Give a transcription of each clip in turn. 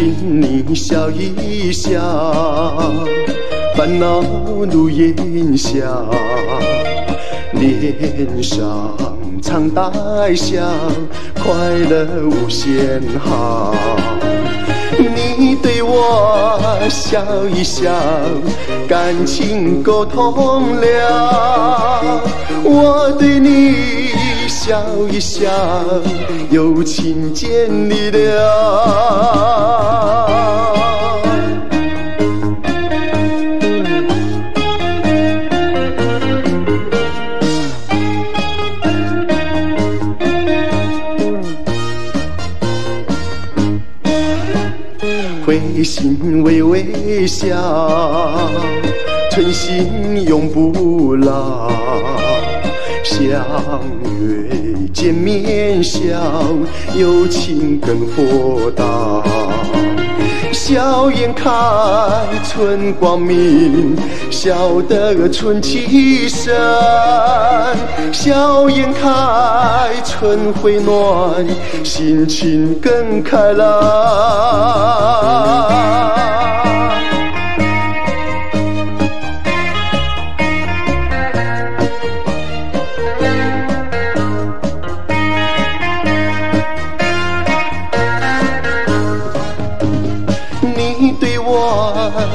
请你笑一笑，烦恼如烟消，脸上常带笑，快乐无限好。你对我笑一笑，感情沟通了；我对你笑一笑，友情建立了。会心微微笑，春心永不老。相约见面笑，友情更豁达。笑颜开，春光明，笑得春气生。笑颜开，春回暖，心情更开朗。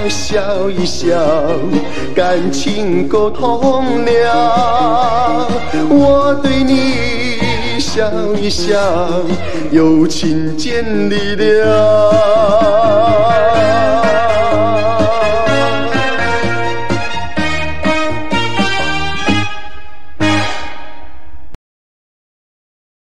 笑一笑，感情沟通了；我对你笑一笑，友情建立了。